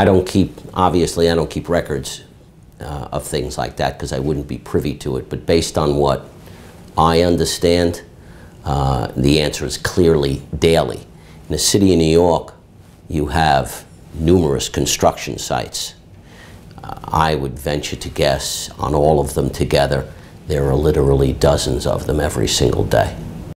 I don't keep, obviously, I don't keep records uh, of things like that because I wouldn't be privy to it. But based on what I understand, uh, the answer is clearly daily. In the city of New York, you have numerous construction sites. Uh, I would venture to guess on all of them together, there are literally dozens of them every single day.